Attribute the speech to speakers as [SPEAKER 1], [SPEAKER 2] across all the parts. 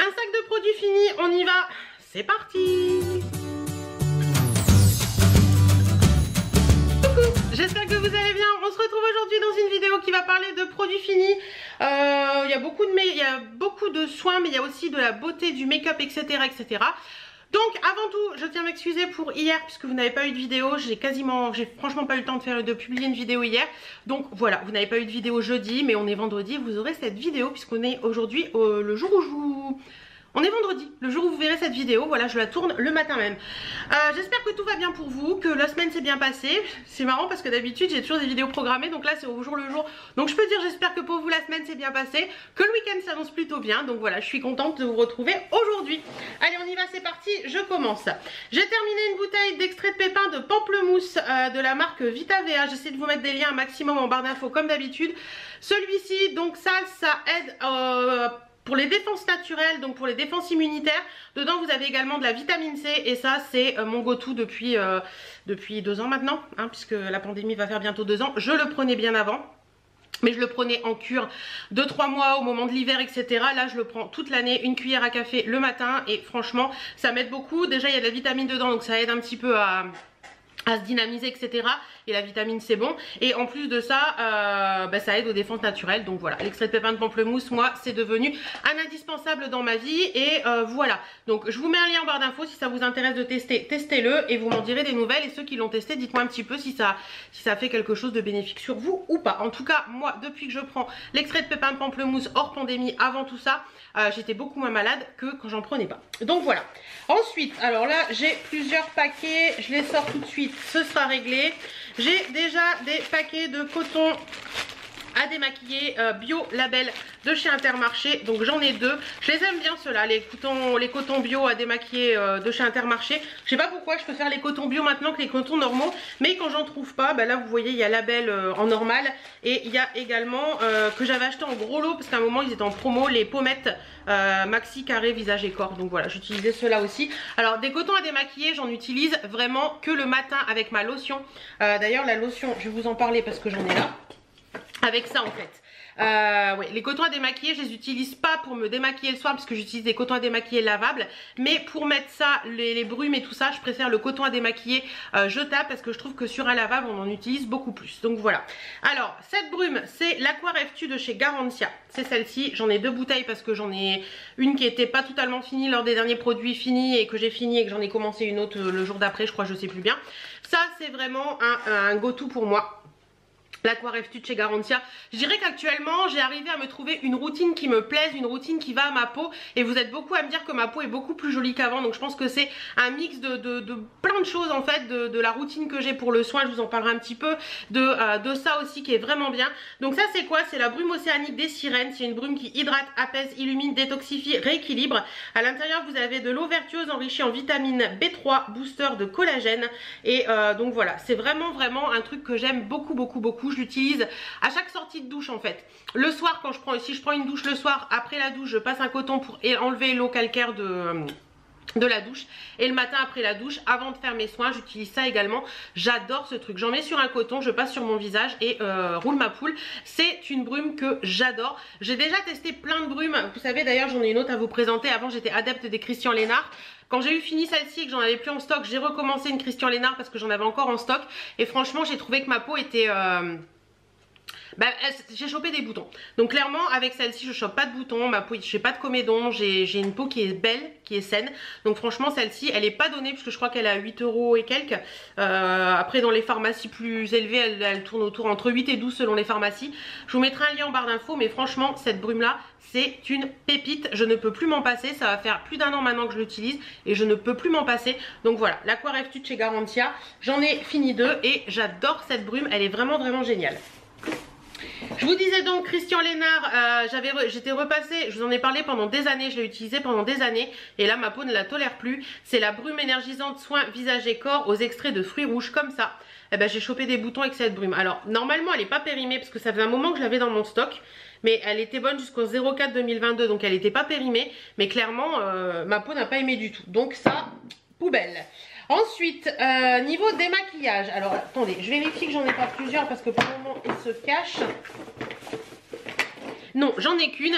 [SPEAKER 1] Un sac de produits fini, on y va. C'est parti Coucou, j'espère que vous allez bien. On se retrouve aujourd'hui dans une vidéo qui va parler de produits finis. Euh, il y a beaucoup de y a beaucoup de soins, mais il y a aussi de la beauté, du make-up, etc., etc. Donc avant tout je tiens à m'excuser pour hier puisque vous n'avez pas eu de vidéo. J'ai quasiment, j'ai franchement pas eu le temps de publier une vidéo hier. Donc voilà, vous n'avez pas eu de vidéo jeudi mais on est vendredi Vous aurez cette vidéo puisqu'on est aujourd'hui le jour où je vous on est vendredi, le jour où vous verrez cette vidéo, voilà je la tourne le matin même. Euh, J'espère que tout va bien pour vous, que la semaine s'est bien passée. C'est marrant parce que d'habitude j'ai toujours des vidéos programmées donc là c'est au jour le jour. Donc je peux dire j'espère que pour vous la semaine s'est bien passée Que le week-end s'annonce plutôt bien. Donc voilà je suis contente de vous retrouver aujourd'hui. Allez on y va c'est parti, je commence. J'ai terminé une bouteille d'extrait de pépins de pamplemousse euh, de la marque VitaVA J'essaie de vous mettre des liens un maximum en barre d'infos comme d'habitude. Celui-ci donc ça ça aide euh, pour les défenses naturelles, donc pour les défenses immunitaires, dedans vous avez également de la vitamine C et ça c'est euh, mon go-to depuis, euh, depuis deux ans maintenant, hein, puisque la pandémie va faire bientôt deux ans. Je le prenais bien avant. Mais je le prenais en cure de 3 mois au moment de l'hiver etc. Là je le prends toute l'année, une cuillère à café le matin et franchement ça m'aide beaucoup. Déjà il y a de la vitamine dedans donc ça aide un petit peu à, à se dynamiser etc et la vitamine c'est bon. Et en plus de ça euh, bah, ça aide aux défenses naturelles. Donc voilà. L'extrait de pépins de pamplemousse moi c'est devenu un indispensable dans ma vie. Et euh, voilà. Donc je vous mets un lien en barre d'infos si ça vous intéresse de tester. Testez-le et vous m'en direz des nouvelles. Et ceux qui l'ont testé dites-moi un petit peu si ça, si ça fait quelque chose de bénéfique sur vous ou pas. En tout cas moi depuis que je prends l'extrait de pépins de pamplemousse hors pandémie avant tout ça euh, j'étais beaucoup moins malade que quand j'en prenais pas. Donc voilà. Ensuite alors là j'ai plusieurs paquets. Je les sors tout de suite. Ce sera réglé. J'ai déjà des paquets de coton à démaquiller euh, bio label de chez Intermarché. Donc j'en ai deux. Je les aime bien ceux-là les cotons, les cotons bio à démaquiller euh, de chez Intermarché. Je sais pas pourquoi je préfère les cotons bio maintenant que les cotons normaux. Mais quand j'en trouve pas bah là vous voyez il y a label euh, en normal. Et il y a également que j'avais acheté en gros lot parce qu'à un moment ils étaient en promo les pommettes maxi carré visage et corps. Donc voilà j'utilisais ceux-là aussi. Alors des cotons à démaquiller j'en utilise vraiment que le matin avec ma lotion. D'ailleurs la lotion je vais vous en parler parce que j'en ai là avec ça en fait. Euh, les cotons à démaquiller je les utilise pas pour me démaquiller le soir parce que j'utilise des cotons à démaquiller lavables. Mais pour mettre ça, les, brumes et tout ça je préfère le coton à démaquiller euh, jetable parce que je trouve que sur un lavable on en utilise beaucoup plus. Donc voilà. Alors cette brume c'est l'Aqua Reftu de chez Garantia. C'est celle-ci, j'en ai deux bouteilles parce que j'en ai une qui était pas totalement finie lors des derniers produits finis et que j'ai fini et que j'en ai commencé une autre le jour d'après je crois je sais plus bien. Ça c'est vraiment un go-to pour moi l'Aquareftu de chez Garantia. Je dirais qu'actuellement j'ai arrivé à me trouver une routine qui me plaise, une routine qui va à ma peau. Et vous êtes beaucoup à me dire que ma peau est beaucoup plus jolie qu'avant. Donc je pense que c'est un mix de, plein de choses en fait, de, la routine que j'ai pour le soin, je vous en parlerai un petit peu, de, euh, de ça aussi qui est vraiment bien. Donc ça c'est quoi? C'est la brume océanique des sirènes, c'est une brume qui hydrate, apaise, illumine, détoxifie, rééquilibre. À l'intérieur vous avez de l'eau vertueuse enrichie en vitamine B3, booster de collagène. Et euh, donc voilà, c'est vraiment vraiment un truc que j'aime beaucoup beaucoup beaucoup je l'utilise à chaque sortie de douche en fait. Le soir quand je prends, si je prends une douche le soir, après la douche je passe un coton pour enlever l'eau calcaire de de la douche. Et le matin après la douche avant de faire mes soins j'utilise ça également. J'adore ce truc. J'en mets sur un coton je passe sur mon visage et euh, roule ma poule. C'est une brume que j'adore. J'ai déjà testé plein de brumes. Vous savez d'ailleurs j'en ai une autre à vous présenter. Avant j'étais adepte des Christian Lénard quand j'ai eu fini celle-ci et que j'en avais plus en stock j'ai recommencé une Christian Lénard parce que j'en avais encore en stock. Et franchement j'ai trouvé que ma peau était euh, bah, j'ai chopé des boutons. Donc clairement avec celle-ci je chope pas de boutons, ma peau, je pas de comédon, j'ai une peau qui est belle, qui est saine. Donc franchement celle-ci elle est pas donnée puisque je crois qu'elle a 8 euros et quelques. Euh, après dans les pharmacies plus élevées elle, tourne autour entre 8 et 12 selon les pharmacies. Je vous mettrai un lien en barre d'infos mais franchement cette brume là c'est une pépite, je ne peux plus m'en passer, ça va faire plus d'un an maintenant que je l'utilise et je ne peux plus m'en passer. Donc voilà, l'Aquareftu de chez Garantia, j'en ai fini deux et j'adore cette brume, elle est vraiment vraiment géniale. Je vous disais donc Christian Lénard, euh, j'étais repassée, je vous en ai parlé pendant des années, je l'ai utilisé pendant des années et là ma peau ne la tolère plus. C'est la brume énergisante soin visage et corps aux extraits de fruits rouges comme ça. Eh ben j'ai chopé des boutons avec cette brume. Alors normalement elle n'est pas périmée parce que ça faisait un moment que je l'avais dans mon stock. Mais elle était bonne jusqu'au 04 2022 donc elle n'était pas périmée. Mais clairement euh, ma peau n'a pas aimé du tout. Donc ça, poubelle. Ensuite, euh, niveau démaquillage. Alors, attendez, je vérifie que j'en ai pas plusieurs parce que pour le moment, ils se cachent. Non, j'en ai qu'une.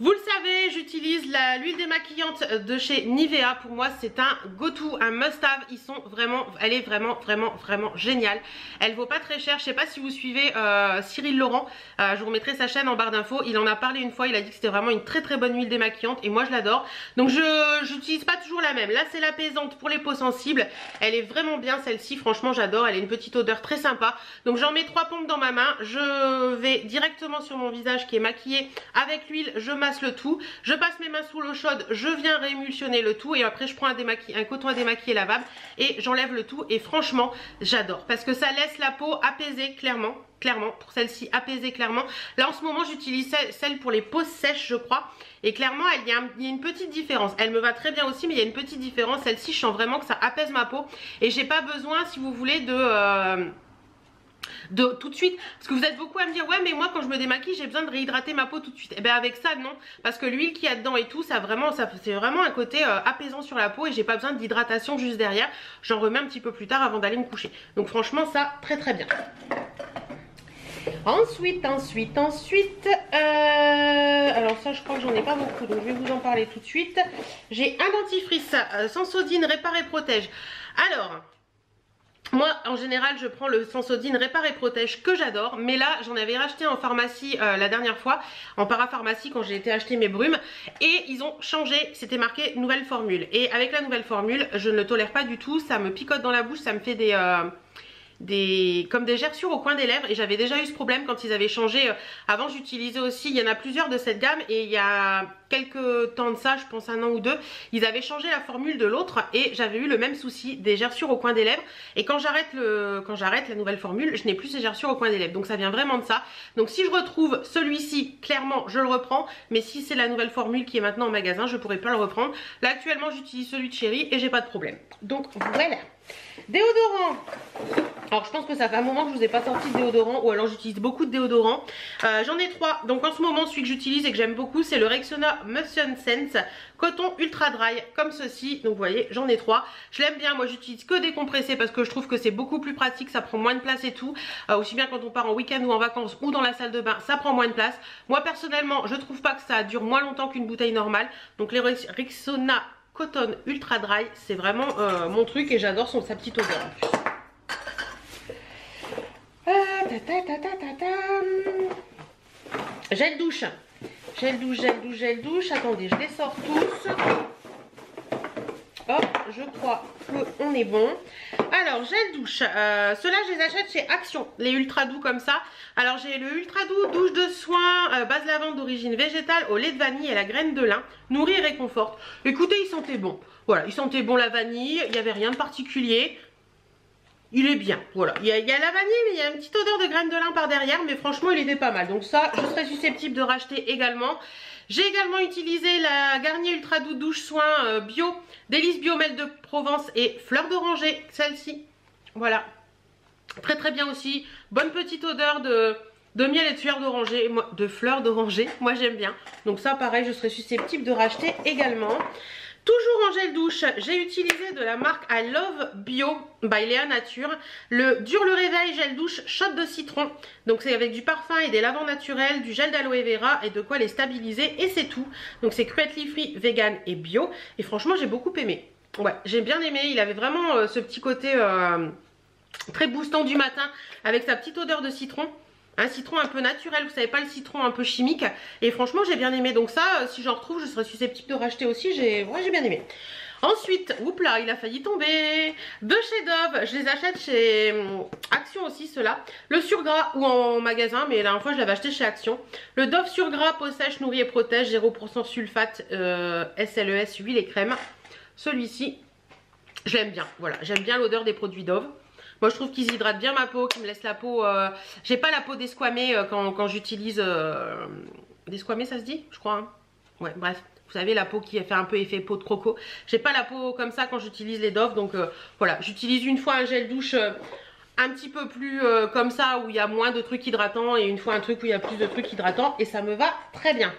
[SPEAKER 1] Vous le savez, j'utilise l'huile démaquillante de chez Nivea. Pour moi, c'est un go-to, un must-have. Ils sont vraiment, elle est vraiment, vraiment, vraiment géniale. Elle vaut pas très cher. Je sais pas si vous suivez euh, Cyril Laurent. Euh, je vous remettrai sa chaîne en barre d'infos. Il en a parlé une fois. Il a dit que c'était vraiment une très très bonne huile démaquillante et moi je l'adore. Donc je n'utilise pas toujours la même. Là, c'est l'apaisante pour les peaux sensibles. Elle est vraiment bien celle-ci. Franchement, j'adore. Elle a une petite odeur très sympa. Donc j'en mets trois pompes dans ma main. Je vais directement sur mon visage qui est maquillé avec l'huile. Je le tout. Je passe mes mains sous l'eau chaude, je viens réémulsionner le tout et après je prends un, coton à démaquiller lavable et j'enlève le tout et franchement j'adore parce que ça laisse la peau apaisée clairement clairement pour celle-ci apaisée clairement. Là en ce moment j'utilise celle pour les peaux sèches je crois et clairement il y, a, une petite différence. Elle me va très bien aussi mais il y a une petite différence. Celle-ci je sens vraiment que ça apaise ma peau et j'ai pas besoin si vous voulez de euh, de, tout de suite. Parce que vous êtes beaucoup à me dire ouais mais moi quand je me démaquille j'ai besoin de réhydrater ma peau tout de suite. Et eh bien avec ça non. Parce que l'huile qu'il y a dedans et tout ça vraiment ça c'est vraiment un côté euh, apaisant sur la peau et j'ai pas besoin d'hydratation juste derrière. J'en remets un petit peu plus tard avant d'aller me coucher. Donc franchement ça très très bien. Ensuite, ensuite, ensuite, euh, alors ça je crois que j'en ai pas beaucoup donc je vais vous en parler tout de suite. J'ai un dentifrice euh, Sensodine répare et protège. Alors, moi, en général, je prends le Sensodine Répare et Protège que j'adore. Mais là, j'en avais racheté en pharmacie euh, la dernière fois, en parapharmacie quand j'ai été acheter mes brumes. Et ils ont changé, c'était marqué nouvelle formule. Et avec la nouvelle formule, je ne le tolère pas du tout. Ça me picote dans la bouche, ça me fait des... Euh, comme des gerçures au coin des lèvres. Et j'avais déjà eu ce problème quand ils avaient changé euh, avant j'utilisais aussi, il y en a plusieurs de cette gamme. Et il y a quelques temps de ça, je pense un an ou deux ils avaient changé la formule de l'autre. Et j'avais eu le même souci des gerçures au coin des lèvres. Et quand j'arrête le quand j'arrête la nouvelle formule je n'ai plus ces gerçures au coin des lèvres. Donc ça vient vraiment de ça. Donc si je retrouve celui-ci clairement je le reprends. Mais si c'est la nouvelle formule qui est maintenant en magasin je pourrais pas le reprendre. Là actuellement j'utilise celui de chéri et j'ai pas de problème. Donc voilà Déodorant. Alors je pense que ça fait un moment que je vous ai pas sorti de déodorant ou alors j'utilise beaucoup de déodorant. Euh, j'en ai trois. Donc en ce moment celui que j'utilise et que j'aime beaucoup c'est le Rexona Motion Sense coton ultra dry comme ceci. Donc vous voyez j'en ai trois. Je l'aime bien. Moi j'utilise que des compressés parce que je trouve que c'est beaucoup plus pratique. Ça prend moins de place et tout. Euh, aussi bien quand on part en week-end ou en vacances ou dans la salle de bain ça prend moins de place. Moi personnellement je trouve pas que ça dure moins longtemps qu'une bouteille normale. Donc les Rexona Cotton Ultra Dry. C'est vraiment euh, mon truc et j'adore son sa petite odeur. Ah, gel douche. Gel douche, gel douche, gel douche. Attendez, je les sors tous. Hop, je crois qu'on est bon. Alors, gel douche. Euh, Ceux-là, je les achète chez Action. Les ultra doux comme ça. Alors, j'ai le ultra doux douche de soin euh, base lavande d'origine végétale au lait de vanille et la graine de lin. Nourrit et réconforte. Écoutez, il sentait bon. Voilà, il sentait bon la vanille. Il n'y avait rien de particulier. Il est bien, voilà. Il y, a, il y, a, la vanille, mais il y a une petite odeur de graine de lin par derrière. Mais franchement, il était pas mal. Donc ça, je serais susceptible de racheter également. J'ai également utilisé la Garnier Ultra Doux Douche Soin euh, Bio, Délice Biomel de Provence et Fleur d'Oranger, celle-ci. Voilà. Très très bien aussi. Bonne petite odeur de, miel et de fleurs d'oranger, de fleurs d'oranger, moi j'aime bien. Donc ça pareil, je serais susceptible de racheter également. Toujours en gel douche, j'ai utilisé de la marque I Love Bio by Léa Nature le Dur le réveil gel douche shot de citron. Donc c'est avec du parfum et des lavants naturels, du gel d'aloe vera et de quoi les stabiliser et c'est tout. Donc c'est cruelty free, vegan et bio et franchement j'ai beaucoup aimé. Ouais, j'ai bien aimé, il avait vraiment euh, ce petit côté euh, très boostant du matin avec sa petite odeur de citron un citron un peu naturel, vous savez pas le citron un peu chimique et franchement j'ai bien aimé donc ça euh, si j'en retrouve je serais susceptible de racheter aussi, j'ai ouais, bien aimé. Ensuite, oups là, il a failli tomber. De chez Dove, je les achète chez hum, Action aussi, ceux-là. Le surgras ou en magasin, mais la dernière fois je l'avais acheté chez Action. Le Dove surgras, peau sèche, nourrit et protège, 0% sulfate, euh, SLES, huile et crème. Celui-ci, je l'aime bien. Voilà, j'aime bien l'odeur des produits Dove. Moi je trouve qu'ils hydratent bien ma peau, qu'ils me laissent la peau... Euh, j'ai pas la peau desquamée euh, quand, j'utilise... Euh... Desquamée ça se dit Je crois. Hein. ouais bref. Vous savez la peau qui fait un peu effet peau de croco. J'ai pas la peau comme ça quand j'utilise les Dove. Donc euh, voilà, j'utilise une fois un gel douche un petit peu plus comme ça où il y a moins de trucs hydratants et une fois un truc où il y a plus de trucs hydratants et ça me va très bien.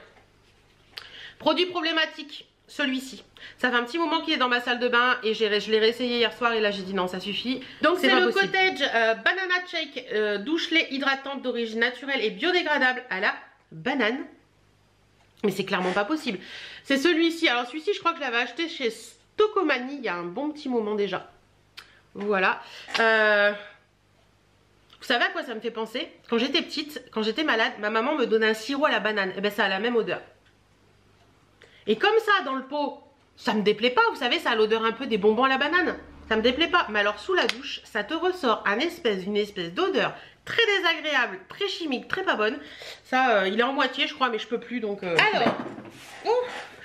[SPEAKER 1] Produit problématique celui-ci. Ça fait un petit moment qu'il est dans ma salle de bain et je l'ai réessayé hier soir et là j'ai dit non ça suffit. Donc c'est le Cottage euh, Banana Shake euh, douche lait hydratante d'origine naturelle et biodégradable à la banane. Mais c'est clairement pas possible. C'est celui-ci. Alors celui-ci, je crois que je l'avais acheté chez Stocomanie il y a un bon petit moment déjà. Voilà. Euh, vous savez à quoi ça me fait penser? Quand j'étais petite, quand j'étais malade, ma maman me donnait un sirop à la banane. Et eh ben ça a la même odeur. Et comme ça, dans le pot, ça me déplaît pas. Vous savez, ça a l'odeur un peu des bonbons à la banane. Ça me déplaît pas. Mais alors sous la douche, ça te ressort une espèce d'odeur très désagréable, très chimique, très pas bonne. Ça, euh, il est en moitié, je crois, mais je peux plus, donc... Euh, alors,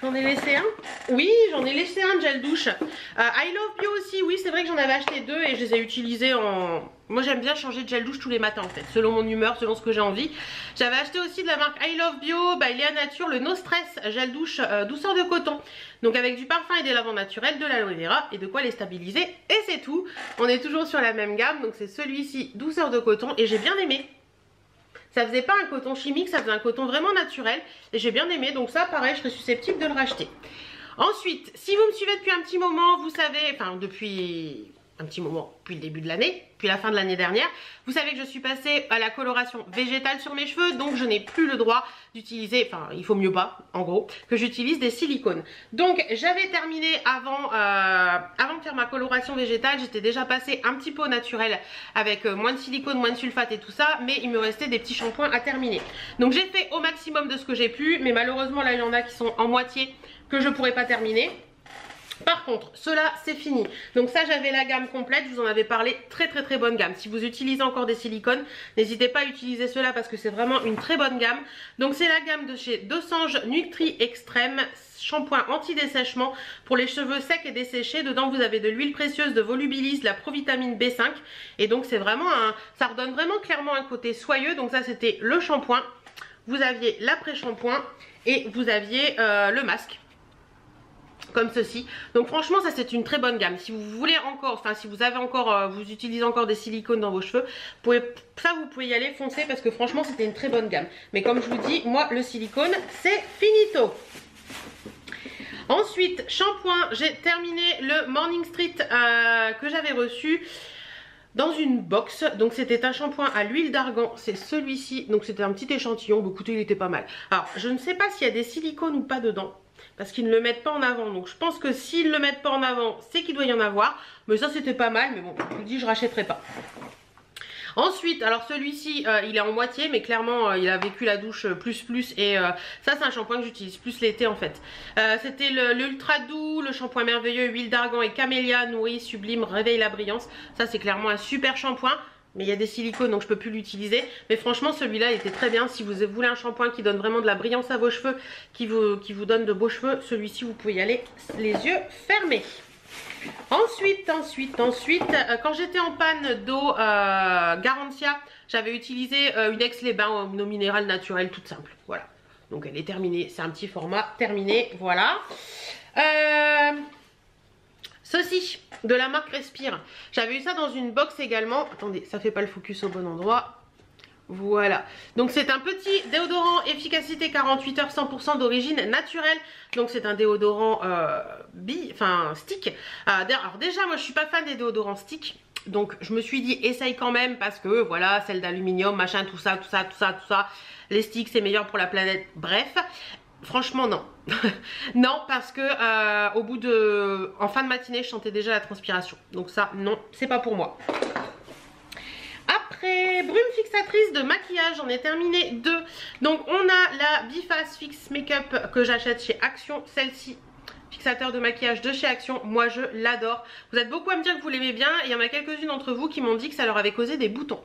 [SPEAKER 1] j'en ai laissé un. Oui, j'en ai laissé un de gel douche. Euh, I Love Bio aussi, oui, c'est vrai que j'en avais acheté deux et je les ai utilisés en... Moi, j'aime bien changer de gel douche tous les matins, en fait, selon mon humeur, selon ce que j'ai envie. J'avais acheté aussi de la marque I Love Bio, est à nature, le No Stress gel douche douceur de coton. Donc avec du parfum et des lavants naturels, de l'aloe vera et de quoi les stabiliser. Et c'est tout. On est toujours sur la même gamme, donc c'est celui-ci, douceur de coton, et j'ai bien aimé. Ça faisait pas un coton chimique, ça faisait un coton vraiment naturel. Et j'ai bien aimé, donc ça pareil, je serais susceptible de le racheter. Ensuite, si vous me suivez depuis un petit moment, vous savez, enfin depuis un petit moment, depuis le début de l'année, puis la fin de l'année dernière. Vous savez que je suis passée à la coloration végétale sur mes cheveux, donc je n'ai plus le droit d'utiliser, enfin il faut mieux pas, en gros, que j'utilise des silicones. Donc j'avais terminé avant, euh, ma coloration végétale, j'étais déjà passée un petit peu au naturel avec euh, moins de silicone, moins de sulfate et tout ça, mais il me restait des petits shampoings à terminer. Donc j'ai fait au maximum de ce que j'ai pu, mais malheureusement là il y en a qui sont en moitié que je pourrais pas terminer. Par contre, cela c'est fini. Donc ça j'avais la gamme complète, je vous en avais parlé, très très très bonne gamme. Si vous utilisez encore des silicones, n'hésitez pas à utiliser cela parce que c'est vraiment une très bonne gamme. Donc c'est la gamme de chez Dosange Nutri Extreme, shampoing anti-dessèchement pour les cheveux secs et desséchés. Dedans vous avez de l'huile précieuse, de volubilise, la provitamine B5 et donc c'est vraiment un, ça redonne vraiment clairement un côté soyeux. Donc ça c'était le shampoing, vous aviez l'après-shampoing et vous aviez euh, le masque comme ceci. Donc franchement ça c'est une très bonne gamme. Si vous voulez encore, enfin si vous avez encore, euh, vous utilisez encore des silicones dans vos cheveux, ça vous pouvez y aller foncer parce que franchement c'était une très bonne gamme. Mais comme je vous dis, moi le silicone c'est finito. Ensuite, shampoing, j'ai terminé le Morning Street euh, que j'avais reçu dans une box. Donc c'était un shampoing à l'huile d'argan, c'est celui-ci. Donc c'était un petit échantillon, bah, écoutez il était pas mal. Alors je ne sais pas s'il y a des silicones ou pas dedans parce qu'ils ne le mettent pas en avant. Donc je pense que s'ils ne le mettent pas en avant, c'est qu'il doit y en avoir. Mais ça c'était pas mal, mais bon, je vous dis, je rachèterai pas. Ensuite, alors celui-ci, euh, il est en moitié, mais clairement, euh, il a vécu la douche euh, plus plus. Et ça, c'est un shampoing que j'utilise plus l'été en fait. C'était l'ultra doux, le shampoing merveilleux, huile d'argan et camélia, nourrit, sublime, réveille la brillance. Ça, c'est clairement un super shampoing. Mais il y a des silicones donc je peux plus l'utiliser. Mais franchement celui-là il était très bien. Si vous voulez un shampoing qui donne vraiment de la brillance à vos cheveux, qui vous, qui vous donne de beaux cheveux, celui-ci vous pouvez y aller les yeux fermés. Ensuite, ensuite, ensuite, euh, quand j'étais en panne d'eau euh, Garantia, j'avais utilisé euh, une ex-les-bains eau minérale naturelle toute simple. Voilà. Donc elle est terminée. C'est un petit format terminé. Voilà. Euh, Ceci, de la marque Respire. J'avais eu ça dans une box également. Attendez, ça fait pas le focus au bon endroit. Voilà, donc c'est un petit déodorant efficacité 48 heures 100% d'origine naturelle. Donc c'est un déodorant euh, bi, stick. Euh, alors déjà moi je suis pas fan des déodorants stick. Donc je me suis dit essaye quand même parce que voilà celle d'aluminium machin tout ça tout ça tout ça tout ça. Les sticks c'est meilleur pour la planète. Bref, Franchement non. non parce que euh, au bout de... En fin de matinée je sentais déjà la transpiration. Donc ça non c'est pas pour moi. Après brume fixatrice de maquillage j'en ai terminé deux. Donc on a la Biface Fix Makeup que j'achète chez Action. Celle-ci fixateur de maquillage de chez Action, moi je l'adore. Vous êtes beaucoup à me dire que vous l'aimez bien il y en a quelques-unes d'entre vous qui m'ont dit que ça leur avait causé des boutons.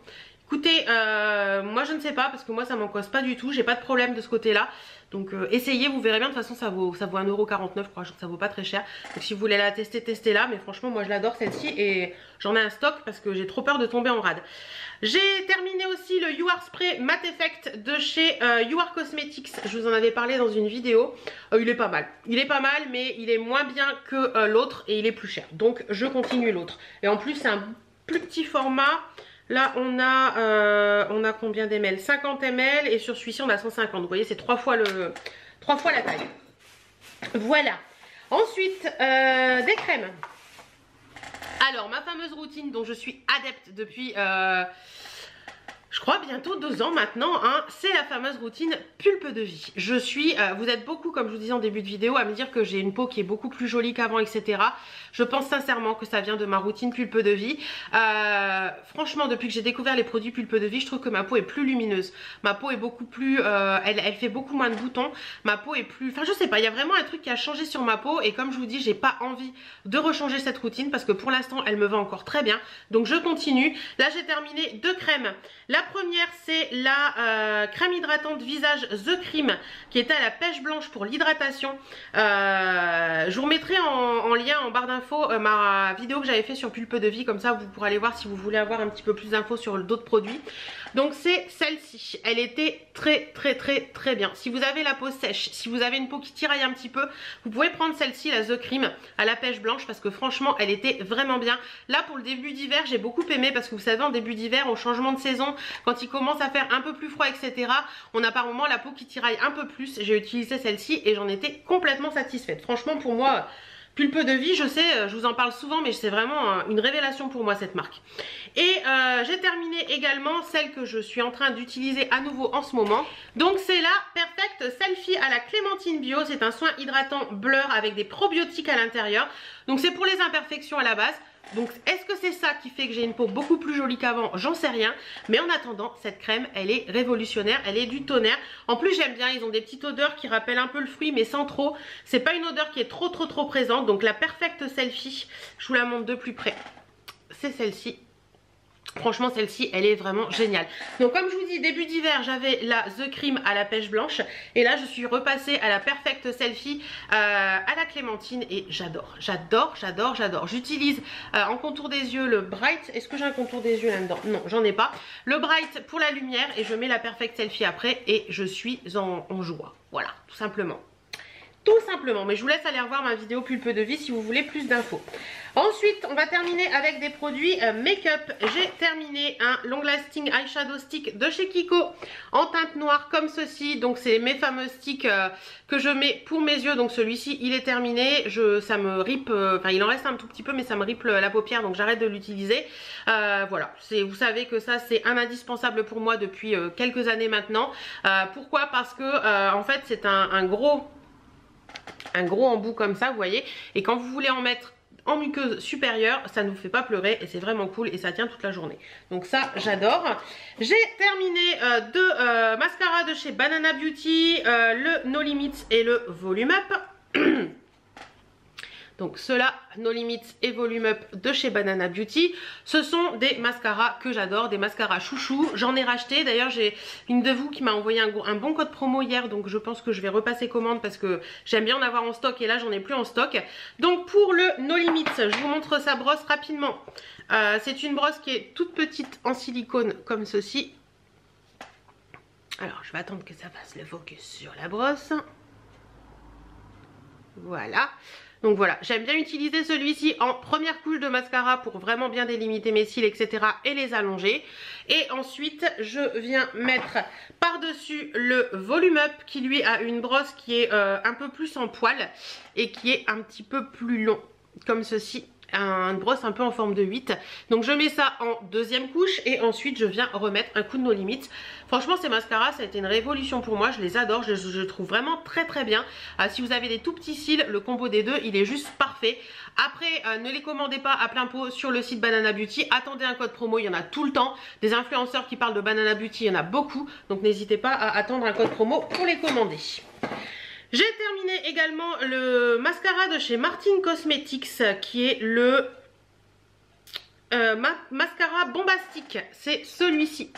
[SPEAKER 1] Écoutez, euh, moi je ne sais pas parce que moi ça m'en pas du tout, j'ai pas de problème de ce côté là. Donc euh, essayez, vous verrez bien, de toute façon ça vaut, ça vaut 1,49€ je crois, ça vaut pas très cher. Donc si vous voulez la tester, testez-la, mais franchement moi je l'adore celle-ci et j'en ai un stock parce que j'ai trop peur de tomber en rade. J'ai terminé aussi le You Are Spray Matte Effect de chez euh, You Are Cosmetics, je vous en avais parlé dans une vidéo. il est pas mal, il est pas mal mais il est moins bien que l'autre et il est plus cher. Donc je continue l'autre. Et en plus c'est un plus petit format Là, on a, euh, on a combien d'ml 50 ml et sur celui-ci, on a 150. Vous voyez, c'est trois fois, trois fois la taille. Voilà. Ensuite, euh, des crèmes. Alors, ma fameuse routine dont je suis adepte depuis... Euh, je crois bientôt deux ans maintenant, hein, c'est la fameuse routine pulpe de vie. Je suis, euh, vous êtes beaucoup comme je vous disais en début de vidéo à me dire que j'ai une peau qui est beaucoup plus jolie qu'avant etc. Je pense sincèrement que ça vient de ma routine pulpe de vie. Euh, franchement depuis que j'ai découvert les produits pulpe de vie je trouve que ma peau est plus lumineuse. Ma peau est beaucoup plus, euh, elle, fait beaucoup moins de boutons. Ma peau est plus, enfin je sais pas, il y a vraiment un truc qui a changé sur ma peau et comme je vous dis j'ai pas envie de rechanger cette routine parce que pour l'instant elle me va encore très bien. Donc je continue. Là j'ai terminé deux crèmes. La première, c'est la euh, crème hydratante visage The Cream qui était à la pêche blanche pour l'hydratation. Euh, je vous remettrai en, lien en barre d'infos euh, ma vidéo que j'avais fait sur Pulpe de Vie. Comme ça, vous pourrez aller voir si vous voulez avoir un petit peu plus d'infos sur d'autres produits. Donc c'est celle-ci. Elle était très très très très bien. Si vous avez la peau sèche, si vous avez une peau qui tiraille un petit peu, vous pouvez prendre celle-ci, la The Cream à la pêche blanche parce que franchement, elle était vraiment bien. Là, pour le début d'hiver, j'ai beaucoup aimé parce que vous savez, en début d'hiver, au changement de saison, quand il commence à faire un peu plus froid, etc., on a par moment la peau qui tiraille un peu plus. J'ai utilisé celle-ci et j'en étais complètement satisfaite. Franchement, pour moi... Pulpe de vie, je sais, euh, je vous en parle souvent, mais c'est vraiment une révélation pour moi cette marque. Et euh, j'ai terminé également celle que je suis en train d'utiliser à nouveau en ce moment. Donc c'est la Perfect Selfie à la Clémentine Bio. C'est un soin hydratant blur avec des probiotiques à l'intérieur. Donc c'est pour les imperfections à la base. Donc est-ce que c'est ça qui fait que j'ai une peau beaucoup plus jolie qu'avant? J'en sais rien. Mais en attendant, cette crème, elle est révolutionnaire. Elle est du tonnerre. En plus, j'aime bien. Ils ont des petites odeurs qui rappellent un peu le fruit, mais sans trop. C'est pas une odeur qui est trop trop trop présente. Donc la Perfect Selfie, je vous la montre de plus près. C'est celle-ci. Franchement celle-ci elle est vraiment géniale. Donc comme je vous dis début d'hiver j'avais la The Cream à la pêche blanche. Et là je suis repassée à la Perfect Selfie euh, à la clémentine. Et j'adore, j'adore, j'adore, j'adore. J'utilise euh, en contour des yeux le Bright. Est-ce que j'ai un contour des yeux là-dedans? Non j'en ai pas. Le Bright pour la lumière. Et je mets la Perfect Selfie après. Et je suis en, en joie. Voilà tout simplement tout simplement. Mais je vous laisse aller revoir ma vidéo pulpe de vie si vous voulez plus d'infos. Ensuite, on va terminer avec des produits euh, make-up. J'ai terminé un Long Lasting Eyeshadow Stick de chez Kiko en teinte noire comme ceci. Donc c'est mes fameux sticks euh, que je mets pour mes yeux. Donc celui-ci, il est terminé. Je, ça me rip, euh, enfin il en reste un tout petit peu mais ça me rip la paupière donc j'arrête de l'utiliser. voilà, vous savez que ça c'est un indispensable pour moi depuis quelques années maintenant. pourquoi? Parce que en fait c'est un gros un gros embout comme ça vous voyez et quand vous voulez en mettre en muqueuse supérieure, ça ne vous fait pas pleurer et c'est vraiment cool et ça tient toute la journée. Donc ça, j'adore. J'ai terminé euh, deux euh, de chez Banana Beauty, euh, le No Limits et le Volume Up. Donc ceux-là, No Limits et Volume Up de chez Banana Beauty. Ce sont des mascaras que j'adore, des mascaras chouchou. J'en ai racheté, d'ailleurs j'ai une de vous qui m'a envoyé un, bon code promo hier. Donc je pense que je vais repasser commande parce que j'aime bien en avoir en stock et là j'en ai plus en stock. Donc pour le No Limits, je vous montre sa brosse rapidement. Euh, c'est une brosse qui est toute petite en silicone comme ceci. Alors je vais attendre que ça fasse le focus sur la brosse. Voilà. Donc voilà, j'aime bien utiliser celui-ci en première couche de mascara pour vraiment bien délimiter mes cils, etc. et les allonger. Et ensuite, je viens mettre par-dessus le Volume Up qui lui a une brosse qui est euh, un peu plus en poil et qui est un petit peu plus long, comme ceci une brosse un peu en forme de 8 donc je mets ça en deuxième couche et ensuite je viens remettre un coup de nos limites. Franchement ces mascaras ça a été une révolution pour moi. Je les adore. Je, trouve vraiment très très bien. Euh, si vous avez des tout petits cils le combo des deux il est juste parfait. Après euh, ne les commandez pas à plein pot sur le site Banana Beauty. Attendez un code promo il y en a tout le temps. Des influenceurs qui parlent de Banana Beauty il y en a beaucoup. Donc n'hésitez pas à attendre un code promo pour les commander j'ai terminé également le mascara de chez Martin Cosmetics qui est le euh, mascara bombastique. C'est celui-ci.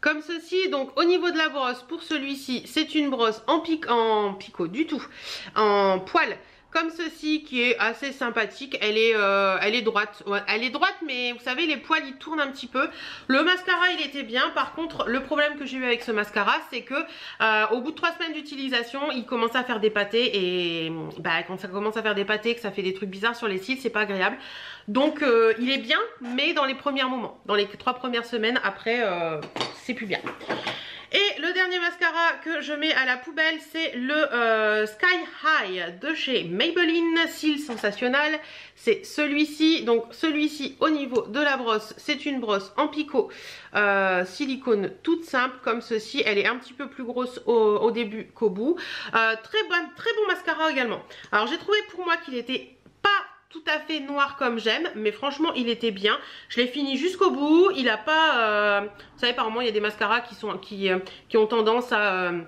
[SPEAKER 1] Comme ceci, donc au niveau de la brosse, pour celui-ci, c'est une brosse en, pic, en picot du tout, en poil comme ceci qui est assez sympathique elle est, euh, droite. Elle est droite mais vous savez les poils ils tournent un petit peu. Le mascara il était bien. Par contre le problème que j'ai eu avec ce mascara c'est que euh, au bout de 3 semaines d'utilisation il commence à faire des pâtés et bah, quand ça commence à faire des pâtés que ça fait des trucs bizarres sur les cils c'est pas agréable. Donc euh, il est bien mais dans les premiers moments dans les 3 premières semaines après c'est plus bien Et le dernier mascara que je mets à la poubelle, c'est le euh, Sky High de chez Maybelline, cils sensationnel. C'est celui-ci, donc celui-ci au niveau de la brosse, c'est une brosse en picot euh, silicone toute simple comme ceci. Elle est un petit peu plus grosse au, début qu'au bout. Euh, très, bon, très bon mascara également. Alors j'ai trouvé pour moi qu'il était tout à fait noir comme j'aime, mais franchement il était bien. Je l'ai fini jusqu'au bout, il a pas... Euh, vous savez par moment il y a des mascaras qui, sont, qui, euh, ont tendance à... Euh,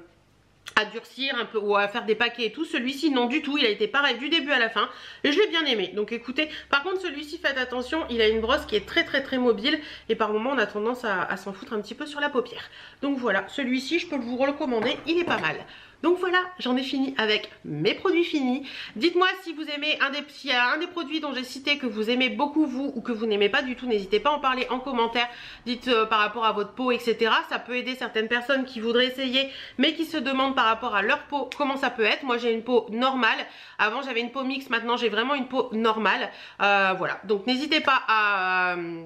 [SPEAKER 1] à durcir un peu ou à faire des paquets et tout. Celui-ci, non du tout. Il a été pareil du début à la fin. Et je l'ai bien aimé. Donc écoutez, par contre celui-ci, faites attention. Il a une brosse qui est très très très mobile. Et par moment, on a tendance à, à s'en foutre un petit peu sur la paupière. Donc voilà, celui-ci, je peux vous recommander. Il est pas mal. Donc voilà, j'en ai fini avec mes produits finis. Dites-moi si vous aimez un des, produits dont j'ai cité que vous aimez beaucoup vous ou que vous n'aimez pas du tout. N'hésitez pas à en parler en commentaire. Dites euh, par rapport à votre peau, etc. Ça peut aider certaines personnes qui voudraient essayer mais qui se demandent par rapport à leur peau comment ça peut être. Moi j'ai une peau normale. Avant j'avais une peau mixte, maintenant j'ai vraiment une peau normale. Euh, voilà, donc n'hésitez pas à... Euh,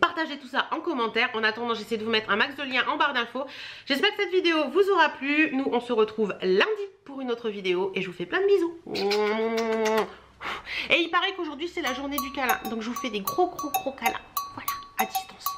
[SPEAKER 1] Partagez tout ça en commentaire. En attendant, j'essaie de vous mettre un max de liens en barre d'infos. J'espère que cette vidéo vous aura plu. Nous, on se retrouve lundi pour une autre vidéo. Et je vous fais plein de bisous. Et il paraît qu'aujourd'hui, c'est la journée du câlin. Donc, je vous fais des gros, gros, gros câlins. Voilà, à distance.